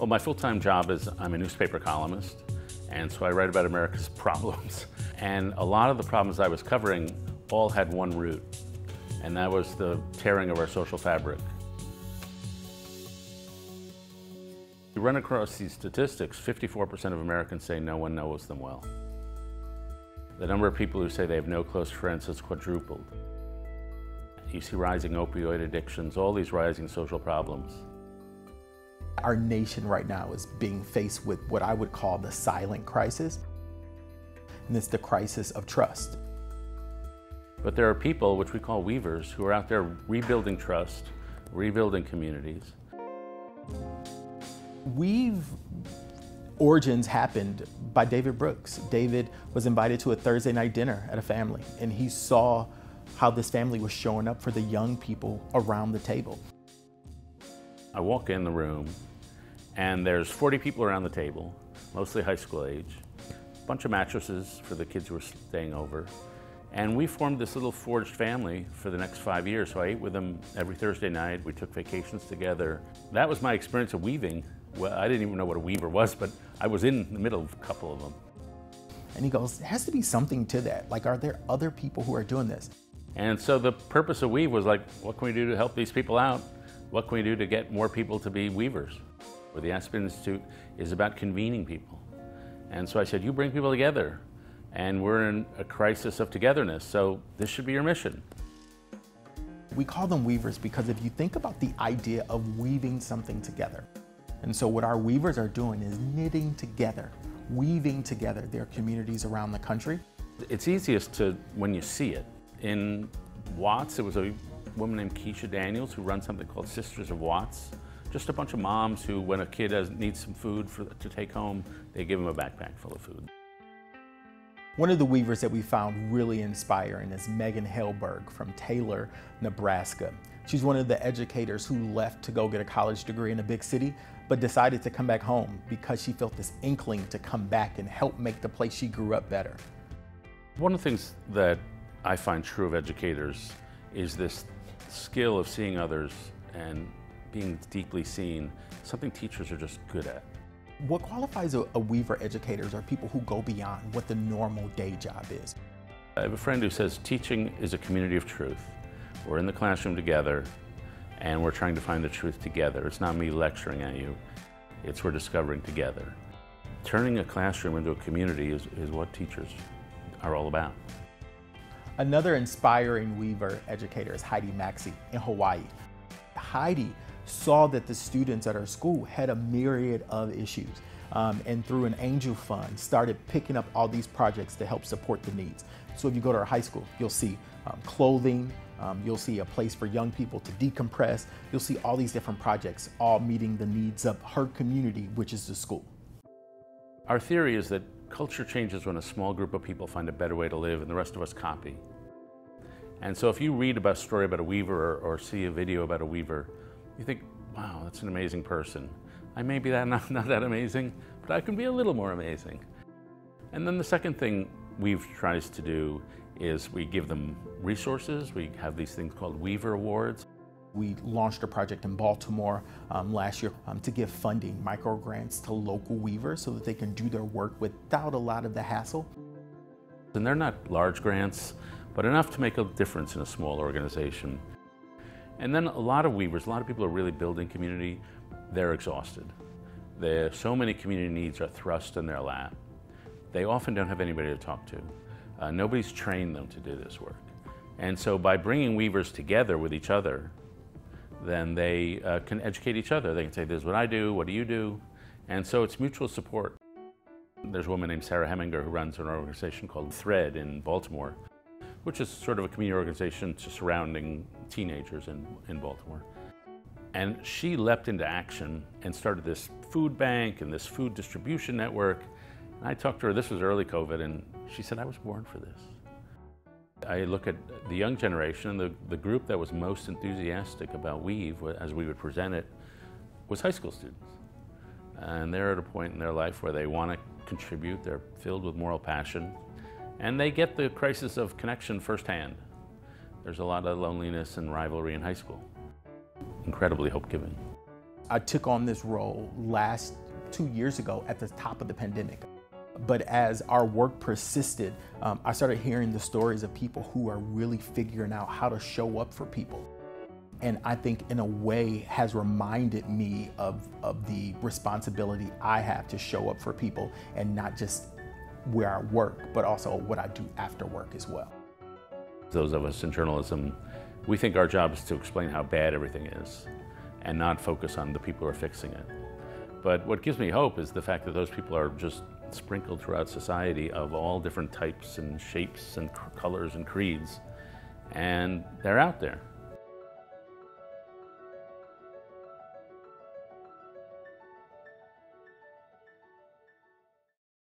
Well, my full-time job is I'm a newspaper columnist, and so I write about America's problems. And a lot of the problems I was covering all had one root, and that was the tearing of our social fabric. You run across these statistics, 54% of Americans say no one knows them well. The number of people who say they have no close friends has quadrupled. You see rising opioid addictions, all these rising social problems. Our nation right now is being faced with what I would call the silent crisis, and it's the crisis of trust. But there are people, which we call weavers, who are out there rebuilding trust, rebuilding communities. Weave origins happened by David Brooks. David was invited to a Thursday night dinner at a family, and he saw how this family was showing up for the young people around the table. I walk in the room, and there's 40 people around the table, mostly high school age, a bunch of mattresses for the kids who were staying over. And we formed this little forged family for the next five years. So I ate with them every Thursday night. We took vacations together. That was my experience of weaving. Well, I didn't even know what a weaver was, but I was in the middle of a couple of them. And he goes, there has to be something to that. Like, are there other people who are doing this? And so the purpose of Weave was like, what can we do to help these people out? What can we do to get more people to be weavers? Where the Aspen Institute is about convening people. And so I said, you bring people together. And we're in a crisis of togetherness, so this should be your mission. We call them weavers because if you think about the idea of weaving something together, and so what our weavers are doing is knitting together, weaving together their communities around the country. It's easiest to when you see it. In Watts, it was a woman named Keisha Daniels who runs something called Sisters of Watts. Just a bunch of moms who, when a kid has, needs some food for, to take home, they give them a backpack full of food. One of the weavers that we found really inspiring is Megan Helberg from Taylor, Nebraska. She's one of the educators who left to go get a college degree in a big city, but decided to come back home because she felt this inkling to come back and help make the place she grew up better. One of the things that I find true of educators is this skill of seeing others and being deeply seen, something teachers are just good at. What qualifies a, a, weaver educators are people who go beyond what the normal day job is. I have a friend who says teaching is a community of truth. We're in the classroom together and we're trying to find the truth together. It's not me lecturing at you, it's we're discovering together. Turning a classroom into a community is, is what teachers are all about. Another inspiring Weaver educator is Heidi Maxey in Hawaii. Heidi saw that the students at our school had a myriad of issues um, and through an angel fund started picking up all these projects to help support the needs. So if you go to our high school, you'll see um, clothing, um, you'll see a place for young people to decompress, you'll see all these different projects all meeting the needs of her community, which is the school. Our theory is that culture changes when a small group of people find a better way to live and the rest of us copy. And so if you read about a story about a weaver or, or see a video about a weaver, you think, wow, that's an amazing person. I may be that not, not that amazing, but I can be a little more amazing. And then the second thing Weave tries to do is we give them resources. We have these things called Weaver Awards. We launched a project in Baltimore um, last year um, to give funding, micro grants to local weavers so that they can do their work without a lot of the hassle. And they're not large grants, but enough to make a difference in a small organization. And then a lot of weavers, a lot of people are really building community, they're exhausted. So many community needs are thrust in their lap. They often don't have anybody to talk to. Uh, nobody's trained them to do this work. And so by bringing weavers together with each other, then they uh, can educate each other. They can say, this is what I do, what do you do? And so it's mutual support. There's a woman named Sarah Hemminger who runs an organization called Thread in Baltimore, which is sort of a community organization to surrounding teenagers in, in Baltimore. And she leapt into action and started this food bank and this food distribution network. And I talked to her, this was early COVID, and she said, I was born for this. I look at the young generation, the, the group that was most enthusiastic about Weave, as we would present it, was high school students. And they're at a point in their life where they want to contribute, they're filled with moral passion, and they get the crisis of connection firsthand. There's a lot of loneliness and rivalry in high school. Incredibly hope giving. I took on this role last two years ago at the top of the pandemic. But as our work persisted, um, I started hearing the stories of people who are really figuring out how to show up for people. And I think, in a way, has reminded me of, of the responsibility I have to show up for people and not just where I work, but also what I do after work as well. Those of us in journalism, we think our job is to explain how bad everything is and not focus on the people who are fixing it. But what gives me hope is the fact that those people are just sprinkled throughout society of all different types and shapes and colors and creeds, and they're out there.